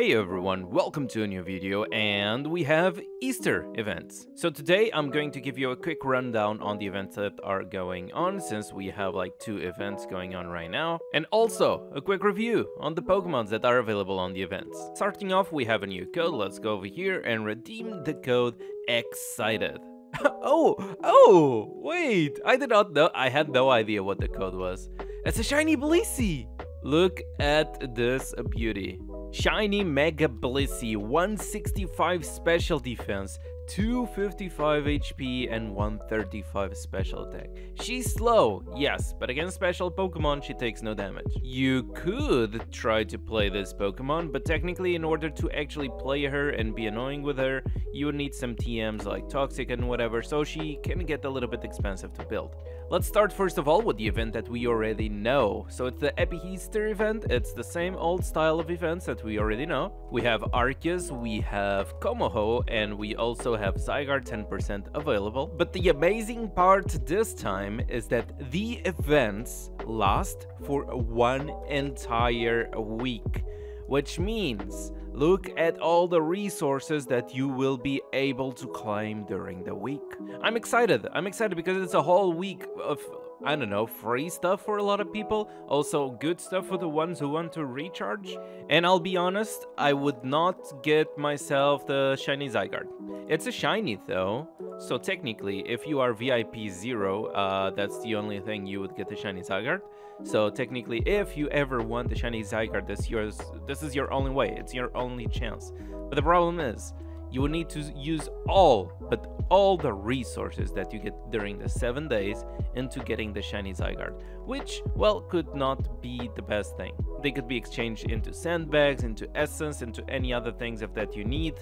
Hey everyone, welcome to a new video and we have Easter events. So today I'm going to give you a quick rundown on the events that are going on since we have like two events going on right now. And also a quick review on the Pokemons that are available on the events. Starting off we have a new code, let's go over here and redeem the code EXCITED. oh, oh, wait, I did not know, I had no idea what the code was. It's a shiny Blissey! Look at this beauty. Shiny Mega Blissey, 165 special defense, 255 HP and 135 special attack. She's slow, yes, but against special Pokemon she takes no damage. You could try to play this Pokemon, but technically in order to actually play her and be annoying with her, you would need some TMs like Toxic and whatever, so she can get a little bit expensive to build. Let's start first of all with the event that we already know. So it's the Epi Easter event. It's the same old style of events that we already know. We have Arceus, we have Kommo-o, and we also have Zygarde 10% available. But the amazing part this time is that the events last for one entire week which means look at all the resources that you will be able to claim during the week. I'm excited. I'm excited because it's a whole week of I don't know, free stuff for a lot of people, also good stuff for the ones who want to recharge. And I'll be honest, I would not get myself the shiny Zygarde. It's a shiny though, so technically if you are VIP 0, uh, that's the only thing you would get the shiny Zygarde. So technically if you ever want the shiny Zygarde, this, yours, this is your only way, it's your only chance. But the problem is, you will need to use all, but all the resources that you get during the 7 days into getting the shiny Zygarde, which, well, could not be the best thing. They could be exchanged into sandbags, into essence, into any other things if that you need,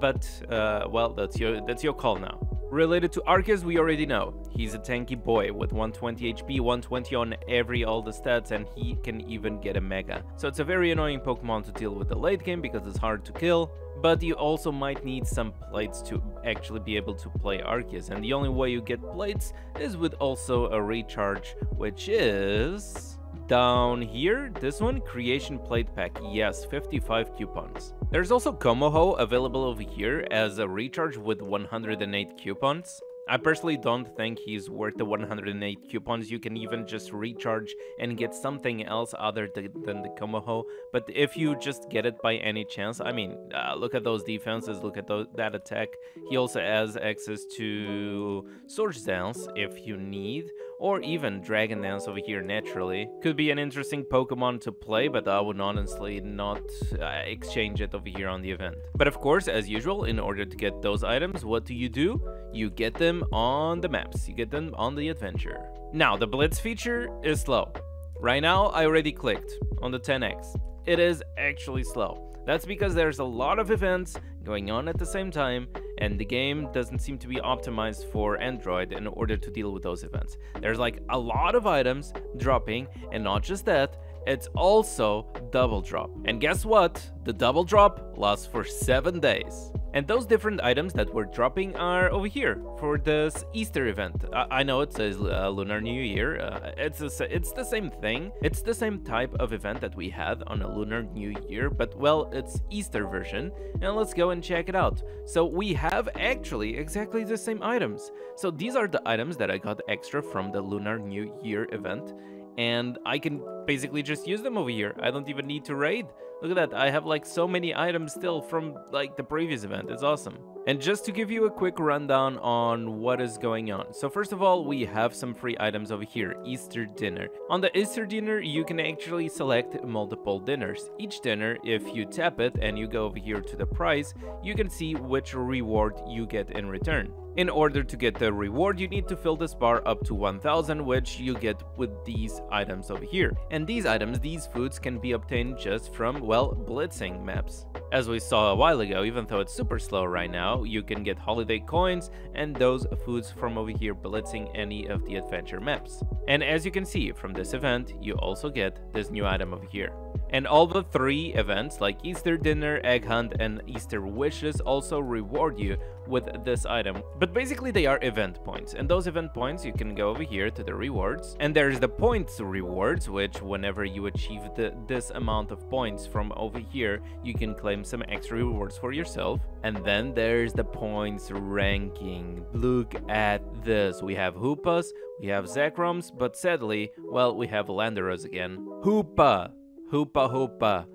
but, uh, well, that's your, that's your call now. Related to Arceus, we already know. He's a tanky boy with 120 HP, 120 on every all the stats, and he can even get a Mega. So it's a very annoying Pokemon to deal with the late game because it's hard to kill, but you also might need some plates to actually be able to play Arceus, and the only way you get plates is with also a recharge, which is... Down here, this one, Creation Plate Pack, yes, 55 coupons. There's also Kommo-o available over here as a recharge with 108 coupons. I personally don't think he's worth the 108 coupons. You can even just recharge and get something else other than the Kommo-o. But if you just get it by any chance, I mean, uh, look at those defenses, look at that attack. He also has access to Swords Dance if you need, or even Dragon Dance over here naturally. Could be an interesting Pokemon to play, but I would honestly not uh, exchange it over here on the event. But of course, as usual, in order to get those items, what do you do? You get them them on the maps. You get them on the adventure. Now, the Blitz feature is slow. Right now, I already clicked on the 10x. It is actually slow. That's because there's a lot of events going on at the same time, and the game doesn't seem to be optimized for Android in order to deal with those events. There's like a lot of items dropping, and not just that, it's also double drop. And guess what? The double drop lasts for 7 days. And those different items that we're dropping are over here for this Easter event. I, I know it says uh, Lunar New Year. Uh, it's, a, it's the same thing. It's the same type of event that we had on a Lunar New Year, but well, it's Easter version. And let's go and check it out. So we have actually exactly the same items. So these are the items that I got extra from the Lunar New Year event and I can basically just use them over here. I don't even need to raid. Look at that, I have like so many items still from like the previous event, it's awesome. And just to give you a quick rundown on what is going on. So first of all, we have some free items over here, Easter dinner. On the Easter dinner, you can actually select multiple dinners. Each dinner, if you tap it and you go over here to the price, you can see which reward you get in return. In order to get the reward, you need to fill this bar up to 1000, which you get with these items over here. And these items, these foods, can be obtained just from, well, blitzing maps. As we saw a while ago, even though it's super slow right now, you can get holiday coins and those foods from over here blitzing any of the adventure maps. And as you can see from this event, you also get this new item over here. And all the three events like Easter Dinner, Egg Hunt, and Easter Wishes also reward you with this item. But But basically they are event points, and those event points you can go over here to the rewards, and there's the points rewards, which whenever you achieve the, this amount of points from over here, you can claim some extra rewards for yourself. And then there's the points ranking. Look at this. We have Hoopas, we have Zekroms, but sadly, well, we have Landorus again. Hoopa! Hoopa Hoopa.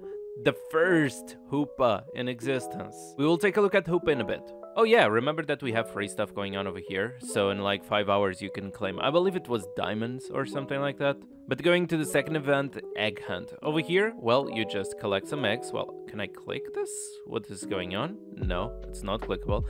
The first Hoopa in existence. We will take a look at Hoopa in a bit. Oh yeah, remember that we have free stuff going on over here, so in like 5 hours you can claim, I believe it was diamonds or something like that. But going to the second event, Egg Hunt. Over here, well, you just collect some eggs. Well, can I click this? What is going on? No, it's not clickable.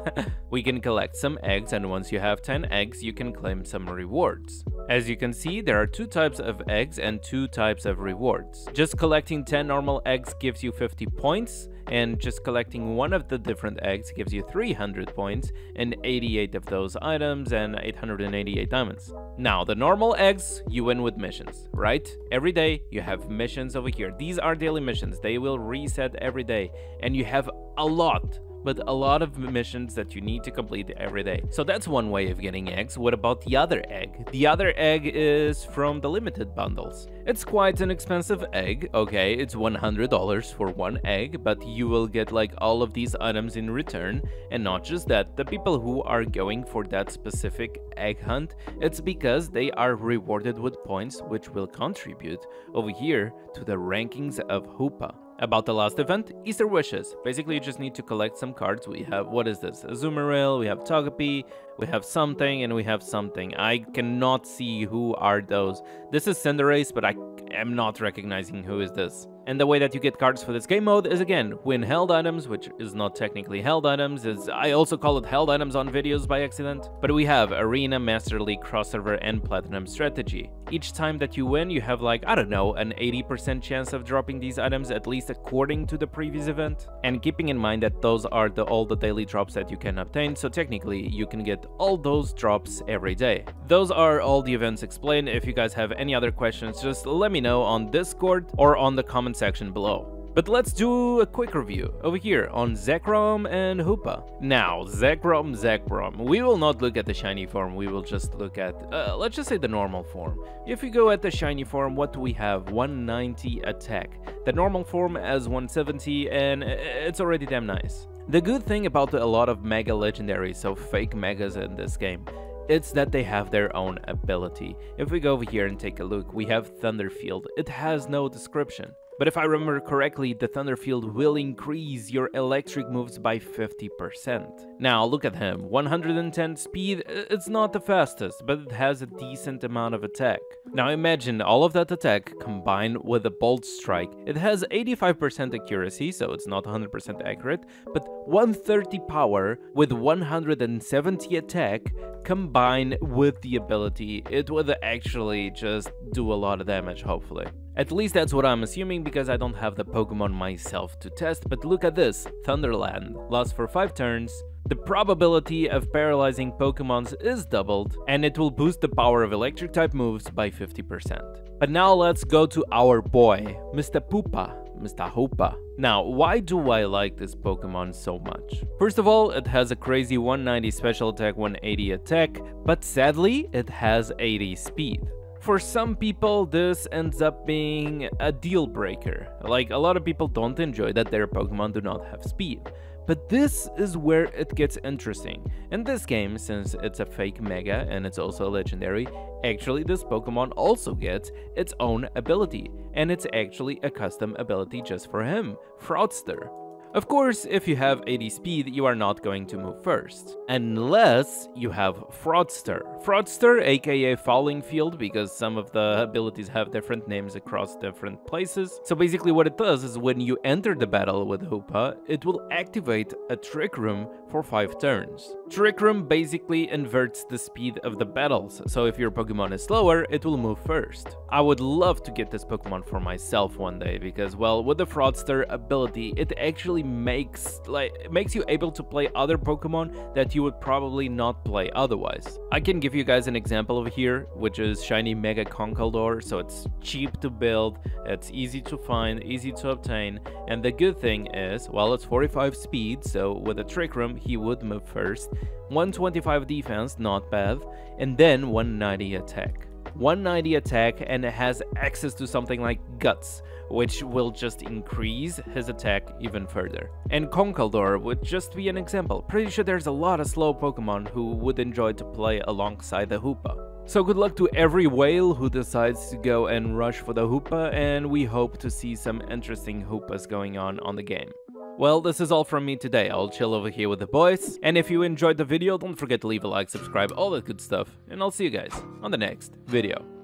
we can collect some eggs, and once you have 10 eggs, you can claim some rewards. As you can see, there are two types of eggs and two types of rewards. Just collecting 10 normal eggs gives you 50 points, and just collecting one of the different eggs gives you 300 points and 88 of those items and 888 diamonds. Now, the normal eggs, you win with missions, right? Every day you have missions over here. These are daily missions. They will reset every day and you have a lot but a lot of missions that you need to complete every day. So that's one way of getting eggs. What about the other egg? The other egg is from the limited bundles. It's quite an expensive egg, okay, it's $100 for one egg, but you will get like all of these items in return. And not just that, the people who are going for that specific egg hunt, it's because they are rewarded with points which will contribute over here to the rankings of Hoopa. About the last event, Easter Wishes. Basically, you just need to collect some cards. We have, what is this? Azumarill, we have Togepi, we have something, and we have something. I cannot see who are those. This is Cinderace, but I am not recognizing who is this. And the way that you get cards for this game mode is again, win held items, which is not technically held items, is I also call it held items on videos by accident. But we have Arena, Master League, Crossover, and Platinum Strategy. Each time that you win, you have like, I don't know, an 80% chance of dropping these items, at least according to the previous event. And keeping in mind that those are the all the daily drops that you can obtain, so technically you can get all those drops every day. Those are all the events explained. If you guys have any other questions, just let me know on Discord or on the comment section below. But let's do a quick review over here on Zekrom and Hoopa. Now, Zekrom, Zekrom, we will not look at the shiny form, we will just look at, uh, let's just say the normal form. If we go at the shiny form, what do we have? 190 attack. The normal form has 170 and it's already damn nice. The good thing about a lot of mega legendaries, so fake megas in this game, it's that they have their own ability. If we go over here and take a look, we have Thunderfield. It has no description. But if I remember correctly, the Thunderfield will increase your electric moves by 50%. Now look at him, 110 speed, it's not the fastest, but it has a decent amount of attack. Now imagine all of that attack combined with a Bolt Strike. It has 85% accuracy, so it's not 100% accurate, but 130 power with 170 attack combined with the ability, it would actually just do a lot of damage hopefully. At least that's what I'm assuming because I don't have the Pokemon myself to test, but look at this, Thunderland, lasts for 5 turns, the probability of paralyzing Pokemons is doubled, and it will boost the power of electric type moves by 50%. But now let's go to our boy, Mr. Poopa, Mr. Hoopa. Now, why do I like this Pokemon so much? First of all, it has a crazy 190 special attack, 180 attack, but sadly, it has 80 speed. For some people, this ends up being a deal breaker. Like, a lot of people don't enjoy that their Pokemon do not have speed. But this is where it gets interesting. In this game, since it's a fake Mega and it's also legendary, actually this Pokemon also gets its own ability, and it's actually a custom ability just for him, Fraudster. Of course, if you have 80 speed, you are not going to move first. Unless you have Fraudster. Fraudster, aka Falling Field, because some of the abilities have different names across different places. So basically what it does is when you enter the battle with Hoopa, it will activate a Trick Room for 5 turns. Trick Room basically inverts the speed of the battles, so if your Pokemon is slower, it will move first. I would love to get this Pokemon for myself one day, because well, with the Fraudster ability, it actually makes like makes you able to play other Pokemon that you would probably not play otherwise. I can give you guys an example over here, which is Shiny Mega Conkeldurr, so it's cheap to build, it's easy to find, easy to obtain, and the good thing is, well, it's 45 speed, so with a Trick Room, he would move first, 125 defense, not bad, and then 190 attack. 190 attack and has access to something like Guts, which will just increase his attack even further. And Conkeldurr would just be an example. Pretty sure there's a lot of slow Pokemon who would enjoy to play alongside the Hoopa. So good luck to every whale who decides to go and rush for the Hoopa, and we hope to see some interesting Hoopas going on on the game. Well, this is all from me today. I'll chill over here with the boys. And if you enjoyed the video, don't forget to leave a like, subscribe, all that good stuff. And I'll see you guys on the next video.